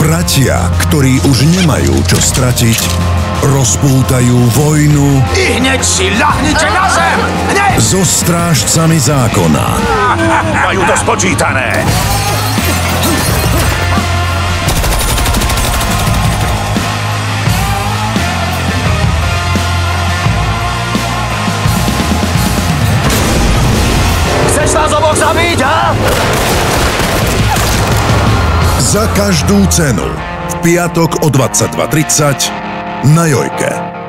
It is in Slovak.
Bratia, ktorí už nemajú čo stratiť, rozpútajú vojnu I hneď si ľahnite na zem! Hneď! so strážcami zákona. Majú to spočítané! Za každú cenu. V piatok o 22.30 na Jojke.